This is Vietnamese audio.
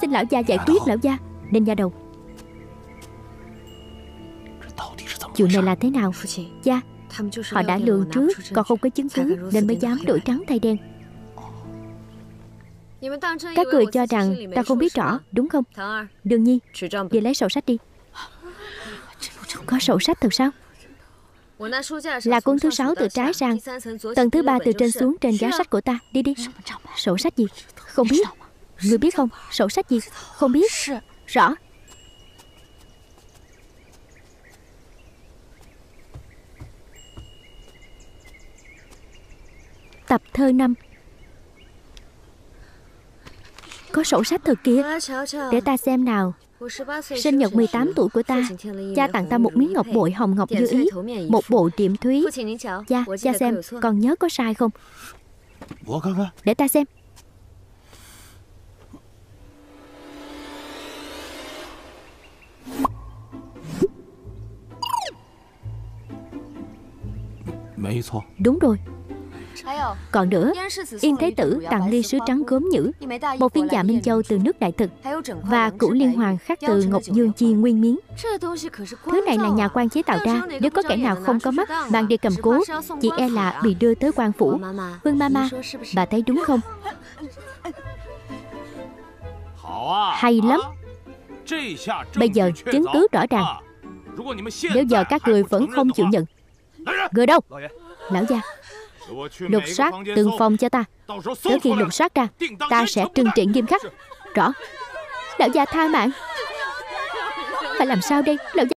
Xin lão gia giải quyết lão gia. Nên gia đầu. Chuyện này là thế nào? Gia Họ đã lường trước Còn không có chứng cứ Nên mới dám đổi trắng thay đen. Các người cho rằng ta không biết rõ Đúng không? Đương Nhi, Về lấy sổ sách đi. Có sổ sách thật sao? Là cuốn thứ sáu từ trái sang. Tầng thứ ba từ trên xuống trên giá sách của ta. Đi đi. Sổ sách gì? Không biết. Người biết không? Sổ sách gì? Không biết. Rõ. Tập thơ năm. Có sổ sách thật kìa Để ta xem nào. Sinh nhật 18 tuổi của ta. Cha tặng ta một miếng ngọc bội hồng ngọc như ý. Một bộ điểm thúy. Cha, cha xem Còn nhớ có sai không? Để ta xem Đúng rồi còn nữa, Yên Thế Tử tặng ly sứ trắng gốm nhữ, một viên dạ Minh Châu từ nước Đại Thực và củ liên hoàng khắc từ Ngọc Dương Chi nguyên miếng. Thứ này là nhà quan chế tạo ra, nếu có kẻ nào không có mắt mang đi cầm cố, chỉ e là bị đưa tới quan phủ. Vương Mama, bà thấy đúng không? Hay lắm. Bây giờ chứng cứ rõ ràng. Nếu giờ các người vẫn không chịu nhận, người đâu? Lão gia, Lục soát từng phòng cho ta. Tới khi lục soát ra Ta sẽ trừng trị nghiêm khắc. Rõ. Lão già tha mạng. Phải làm sao đây Lão già